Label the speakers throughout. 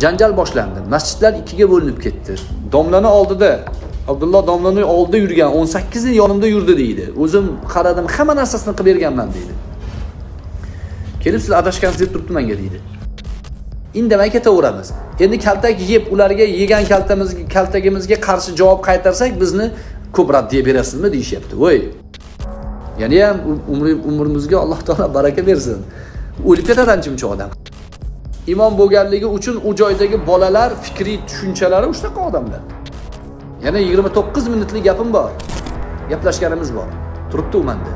Speaker 1: janjal boshlandi. Masjidlar ikkiga bo'linib ketdi. Domlani oldida abdulloh domlani oldida yurgan 18 yil yonimda yurdi deydi. O'zim qaradim hamma narsasini qilib berganman deydi. Kelib siz adashgansiz deb turibdi menga deydi. Indamay ketaveramiz. Endi kaltak yeb ularga yegan kaltamizga kaltagimizga qarshi javob qaytarsak bizni ko'p raddiya berasizmi deyishyapti. Voy. Yana ham umrimizga alloh taolo baraka bersin. O'lib ketadi ancha odam? Imom bo'lganligi uchun u joydagi bolalar fikriy tushunchalari shunaqa odamlar. Yana 29 minutlik gapim bor. Gaplashganimiz bor. Turibdi u manda.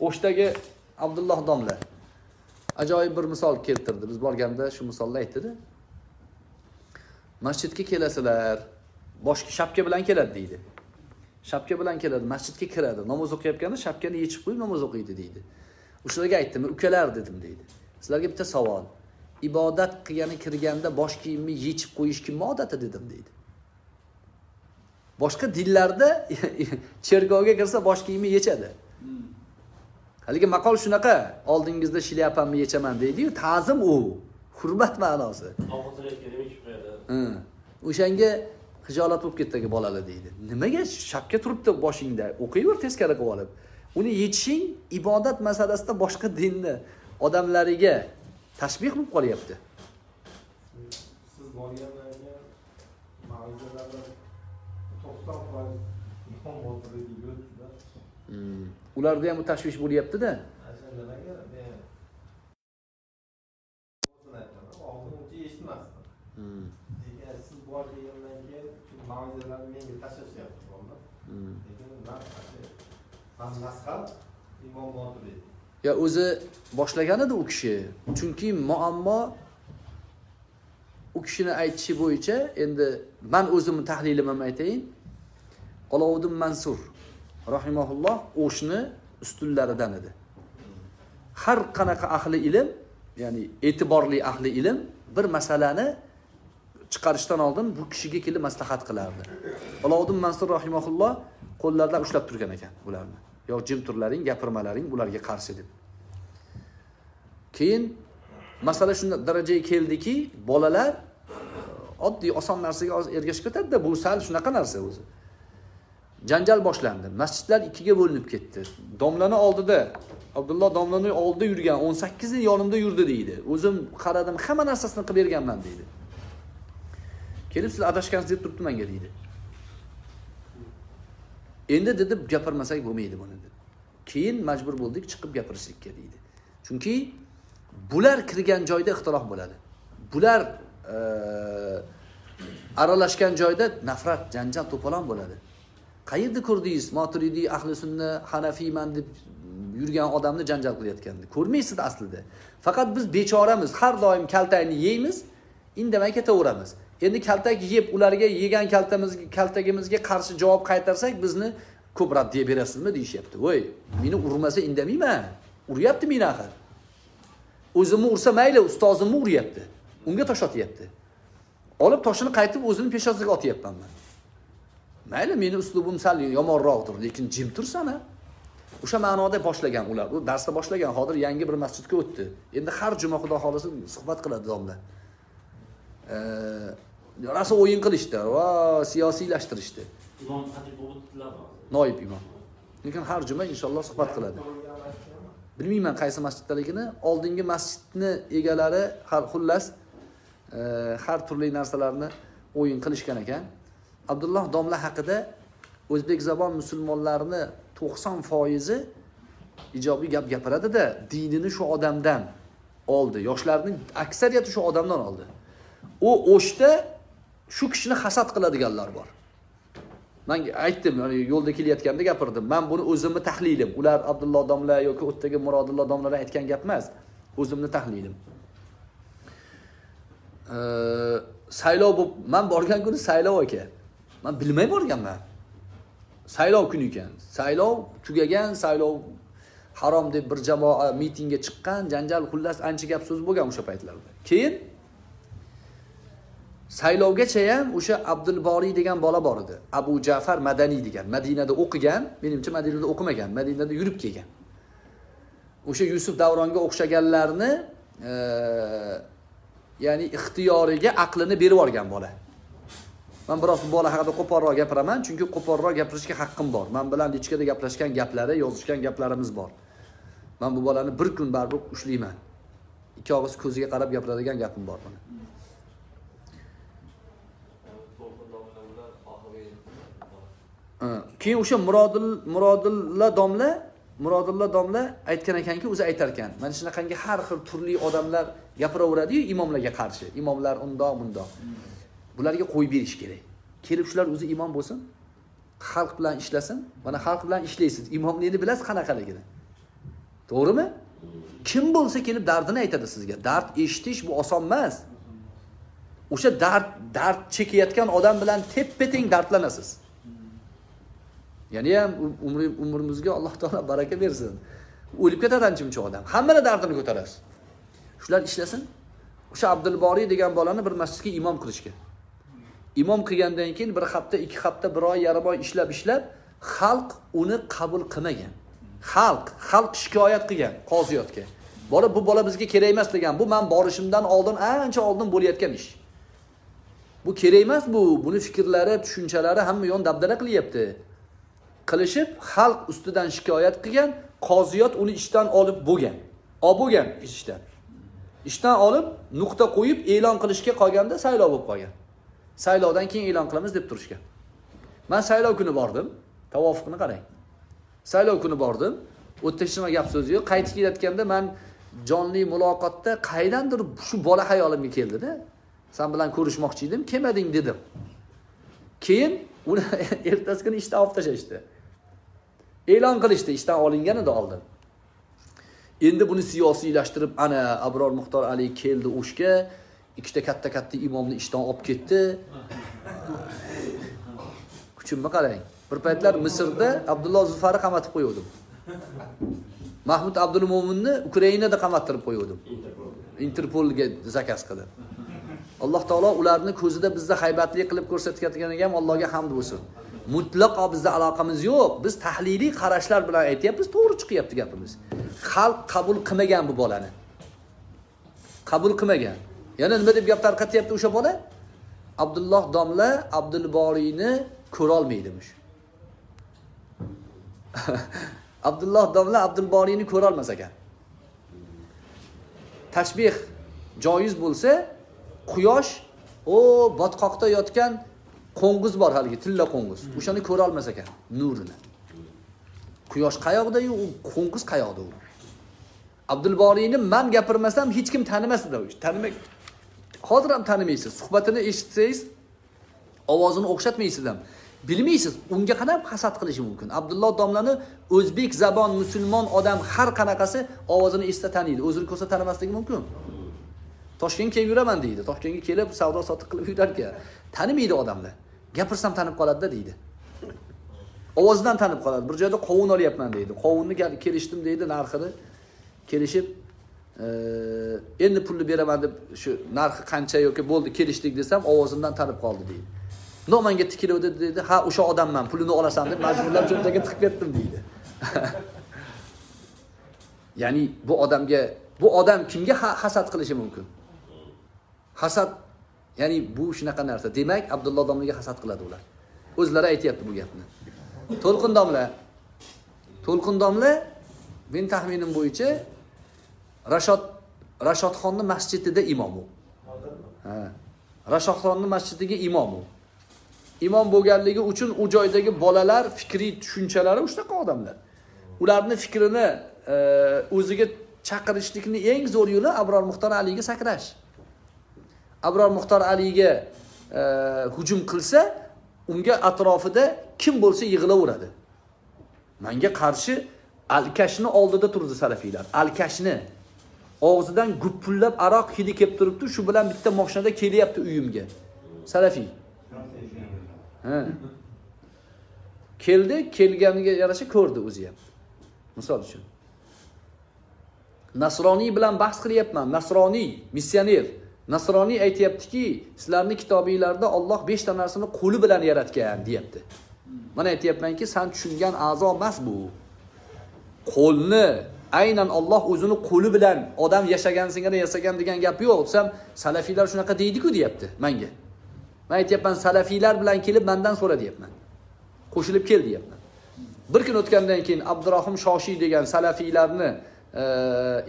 Speaker 1: O'shdagi abdulloh domla. Ajoyib bir misol keltirdi. Biz borganda shu misolni aytdida. Masjidga kelasizlar boshga shapka bilan keladi deydi. Shapka bilan keladi masjidga kiradi. Namoz o'qiyotganda shapkani yechib qo'yib namoz o'qiydi deydi. O'shalarga aytdim ukalar dedim deydi. Sizlarga bitta savol. Ibodat qilgani kirganda bosh kiyimni yechib qo'yish kimni odati dedim deydi. Boshqa dinlarda cherkovga kirsa bosh kiyimni yechadi. Haligi maqol shunaqa oldingizda shlyapamni yechaman deydiyu ta'zim u. Hurmat ma'nosi. O'shanga hijolat bo'lib ketdagi bolalar deydi. Nimaga shapka turibdi boshingda? O'qiyver teskari qilib olib. Uni yechishing ibodat masalasida boshqa dinni odamlariga tashbih bo'lib qolyapti.
Speaker 2: Siz ma'ruzalarda to'qson foiz
Speaker 1: Hmm. ularda ham bu tashvish bo'lyaptida
Speaker 2: o'shanaga men o'zini aytaman oldin uncha eshitmasdim
Speaker 1: Hmm.
Speaker 2: lekin siz borgandan keyin shu ma'ruzalarni menga tashlashyapti bolalar
Speaker 1: Hmm.
Speaker 2: lekin man
Speaker 1: yo o'zi boshlagan edi. U kishi chunki muammo u kishini aytishi bo'yicha endi man o'zimni tahlilimni aytayin olovuddin mansur rahimaulloh o'shni ustunlaridan edi. Har qanaqa ahli ilm ya'ni e'tiborli ahli ilm bir masalani chiqarishdan oldin bu kishiga kelib maslahat qilardi. Olovuddin mansur rahimaulloh qo'llaridan ushlab turgan ekan ularni. Yo jim turlaring gapirmalaring ularga qarshi deb. Keyin masala shunday darajaga keldiki bolalar uh, oddiy oson narsaga hozir ergashib ketadida bu sal shunaqa narsa o'zi. Janjal boshlandi masjidlar ikkiga bo'linib ketdi. Domlani oldida abdulloh domlani oldida yurgan 18 yil yonimda yurdi deydi. O'zim qaradim hamma narsasini qilib berganman deydi. Kelib siz adashgansiz deb turibdi menga deydi. Endi dedi gapirmasak bo'lmaydi buni dedi. Keyin majbur bo'ldik chiqib gapirishlikka deydi. Chunki bular kirgan joyda ixtilof bo'ladi. Bular e, aralashgan joyda nafrat janjal to'polon bo'ladi. Qayerda ko'rdingiz? Moturidiy ahli sunna hanafiyman deb yurgan odamni janjal qilayotganini ko'rmaysiz aslida. Faqat biz bechoramiz har doim kaltakni yeymiz indamay ketaveramiz. Endi kaltak yeb ularga yegan kaltamizga kaltagimizga qarshi javob qaytarsak bizni ko'p deb berasizmi deyishyapti. Voy meni urmasa indamayman. Uryapti meni axir. O'zimni ursa mayli ustozimni uryapti. Unga tosh otyapti. Olib toshini qaytib o'zini peshonasiga otyapman man. Mayli meni uslubim sal yomonroqdir lekin jim tursana. O'sha ma'noda boshlagan ular. U darsda boshlagan hozir yangi bir masjidga o'tdi. Endi har juma xudo xohlasa suhbat qiladi domla. Rosa o'yin qilishdi. Va siyosiylashtirishdi.
Speaker 3: Imom
Speaker 1: noib imom. Lekin har juma inshaalloh suhbat qiladi. Bilmayman qaysi masjiddaligini. Oldingi masjidni egalari har xullas e, har turli narsalarni o'yin qilishgan ekan. Abdulloh domla haqida o'zbek zabon musulmonlarini to'qson foizi ijobiy gap gapiradida dinini shu odamdan oldi. Yoshlarning aksariyati shu odamdan oldi. U o'shda shu kishini hasad qiladiganlar bor. Man aytdim yani yo'lda kelayotganda gapirdim. Man buni o'zimni tahlilim. Ular abdulloh domla yoki u yerdagi murodillo domlalar aytgan gap emas o'zimni tahlilim. Ee, saylov bo'lib man borgan kuni saylov ekan man bilmay borganman. Saylov kuni ekan. Saylov tugagan saylov harom deb bir jamoa mitingga chiqqan janjal xullas ancha gap so'z bo'lgan o'sha paytlarda. Keyin saylovgacha ham o'sha abdulboriy degan bola bor edi. Abu jafar madaniy degan. Madinada o'qigan menimcha madinada o'qimagan madinada yurib kelgan. O'sha yusuf davronga o'xshaganlarni e, ya'ni ixtiyoriga aqlini berib yuborgan bola. Man biroz bu bola haqida qo'polroq gapiraman chunki qo'polroq gapirishga haqqim bor. Man bilan lichkada gaplashgan gaplari yozishgan gaplarimiz bor. Man bu bolani bir kun baribir ushlayman. Ikki og'iz ko'ziga qarab gapiradigan gapim bor buni Ha, keyin o'sha murodil murodilla domla murodilla domla aytgan ekanki o'zi aytar ekan mana shunaqangi har xil turli odamlar gapiraveradiyu imomlarga qarshi. Imomlar undoq bundoq. Bularga qo'yib berish kerak. Kelib shular o'zi imom bo'lsin xalq bilan ishlasin. Mana xalq bilan ishlaysiz. Imomlikni bilasiz qanaqaligini. To'g'rimi? Kim bo'lsa kelib dardini aytadi sizga. Dard eshitish bu oson emas. O'sha dard dard chekayotgan odam bilan teppa teng dardlanasiz yana ham umrimizga alloh taolo baraka bersin. O'lib ketadi ancha muncha odam. Hammani dardini ko'tarasiz. Shular ishlasin. O'sha abdulboriy degan bolani bir masjidga imom qilishgan imom qilgandan keyin bir hafta ikki hafta bir oy yarim oy ishlab ishlab xalq uni qabul qilmagan. Xalq xalq shikoyat qilgan qoziyotga. Borib bu bola bizga kerak emas degan. Bu man borishimdan oldin ancha oldin bo'layotgan ish. Bu kerak emas bu. Buni fikrlari tushunchalari hamma yon dabdala qilyapti. Qilishib xalq ustidan shikoyat qilgan qoziyot uni ishdan olib bo'lgan. Olib bo'lgan ishdan. Ishdan olib nuqta qo'yib e'lon qilishga qolganda saylov bo'lib qolgan. Saylovdan keyin e'lon qilamiz deb turishgan. Man saylov kuni bordim. Tavofiqni qarang. Saylov kuni bordim. U yerda hech nima gap so'zi yo'q. Qaytib kelayotganda man jonli muloqotda qaydandir shu bola hayolimga keldida san bilan ko'rishmoqchi edim kelmading dedim. Keyin uni ertasi kuni ishdan olib tashlashdi. E'lon qilishdi ishdan olingan edi oldin. Endi buni siyosiylashtirib ana abror muxtor ali keldi o'shga ikkita katta katta imomni ishdan olib ketdi. Kuchimni qarang. Bir paytlar misrda abdulloh zufarni qamatib qo'yuvdim. Mahmud abdul mo'minni ukrainada qamattirib qo'yuvdim. Interpolga zakaz qilib. Alloh taolo ularni ko'zida bizni haybatli qilib ko'rsatganiga ham allohga hamd bo'lsin. Mutlaqo bizda aloqamiz yo'q. Biz tahliliy qarashlar bilan aytyapmiz to'g'ri chiqyapti gapimiz. Xalq qabul qilmagan bu bolani. Qabul qilmagan. Yana nima deb gap tarqatyapti o'sha bola? Abdulloh domla abdulboriyni ko'rolmaydimish abdulloh domla abdulboriyni ko'rolmas ekan. Tashbeh joiz bo'lsa quyosh o botqoqda yotgan qo'ng'iz bor haligi tilla qo'ng'iz o'shani ko'rolmas ekan nurini quyosh qayoqdayu u qo'ng'iz qayoqda u? Abdulboriyni man gapirmasam hech kim tanimas edi u tanimay hozir ham tanimaysiz. Suhbatini eshitsangiz ovozini o'xshatmaysiz ham. Bilmaysiz unga qarab hasad qilishi mumkin. Abdulloh domlani o'zbek zabon musulmon odam har qanaqasi ovozini eshitsa taniydi. O'zini ko'rsa tanimasligi mumkin. Toshkentga kelib yuraman deydi. Toshkentga kelib savdo sotiq qilib yurar ekan tanimaydi odamlar. Gapirsam tanib qoladida deydi. Ovozidan tanib qoladi. Bir joyda qovun olyapman deydi. Qovunni kelishdim deydi narxini kelishib endi pulni beraman deb shu narxi qancha yoki bo'ldi kelishdik desam ovozimdan tanib qoldi deydi. No manga tikiluvdi deydi ha o'sha odamman pulini olasan deb majburlab cho'ntagiga tiqib ketdim deydi. Ya'ni bu odamga bu odam kimga hasad qilishi mumkin? Hasad ya'ni bu shunaqa narsa. Demak abdulloh domlaga hasad qiladi ular. O'zlari aytyapti bu gapni. To'lqin domla. To'lqin domla men taxminim bo'yicha rashod rashodxonni masjidida imom u. Ha. Rashodxonni masjidiga imom u. Imom bo'lganligi uchun u joydagi bolalar fikriy tushunchalari shunaqa odamlar. Ularni fikrini e, o'ziga chaqirishlikni eng zo'r yo'li abror muxtor aliga sakrash. Abror muxtor aliga e, hujum qilsa unga atrofida kim bo'lsa yig'ilaveradi. Manga qarshi alkashni oldida turdi salafiylar. Alkashni og'zidan gupullab aroq hidi kelib turibdi shu bilan bitta moshinada kelyapti uyimga. Salafiy. Ha. keldi kelganiga yarasha ko'rdi o'zi ham. Misol uchun. Nasroniy bilan bahs qilyapman. Nasroniy missioner. Nasroniy aytyaptiki sizlarni kitobinglarda olloh beshta narsani qo'li bilan yaratgan deyapti. Mana aytyapmanki san tushungan a'zo emas bu. Qo'lni aynan olloh o'zini qo'li bilan odam yashagan singari yasagan degan gap yo'q. Desam salafiylar shunaqa deydiku deyapti manga. Man aytyapman salafiylar bilan kelib mandan so'ra deyapman. Qo'shilib kel deyapman. Bir kun o'tgandan keyin abdurahim shoshiy degan salafiylarni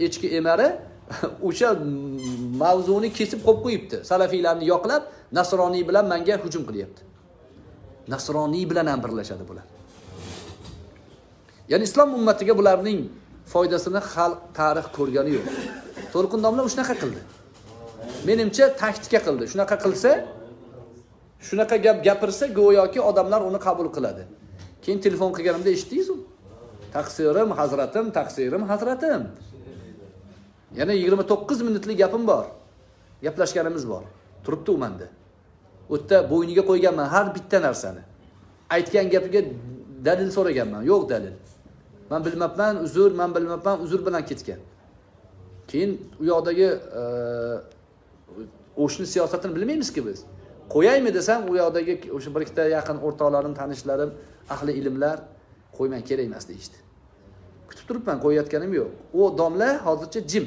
Speaker 1: echki emari o'sha mavzuni kesib qo'yib qo'yibdi. Salafiylarni yoqlab nasroniy bilan manga hujum qilyapti. Nasroniy bilan ham birlashadi bular. Ya'ni islom ummatiga bularning foydasini xalq tarix ko'rgani yo'q. To'lqin domla shunaqa qildi. Menimcha taktika qildi. Shunaqa qilsa shunaqa gap gapirsa go'yoki odamlar uni qabul qiladi. Keyin telefon qilganimda eshitdingizu taqsirim hazratim taqsirim hazratim. Yana yigirma to'qqiz minutlik gapim bor. Gaplashganimiz bor. Turibdi u manda. U yerda bo'yniga qo'yganman har bitta narsani. Aytgan gapiga dalil so'raganman. Yo'q dalil. Man bilmabman uzr man bilmabman uzr bilan ketgan. Keyin u yoqdagi e, o'shni siyosatini bilmaymizku biz. Qo'yaymi desam u yoqdagi o'sha bir ikkita yaqin o'rtoqlarim tanishlarim ahli ilmlar qo'ymang kerak emas deyishdi. Kutib turibman qo'yayotganim yo'q. U domla hozircha jim.